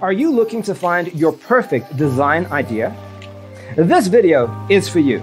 Are you looking to find your perfect design idea? This video is for you.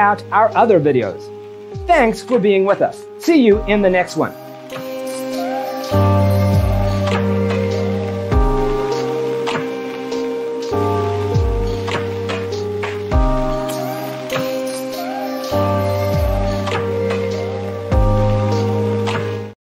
out our other videos. Thanks for being with us. See you in the next one.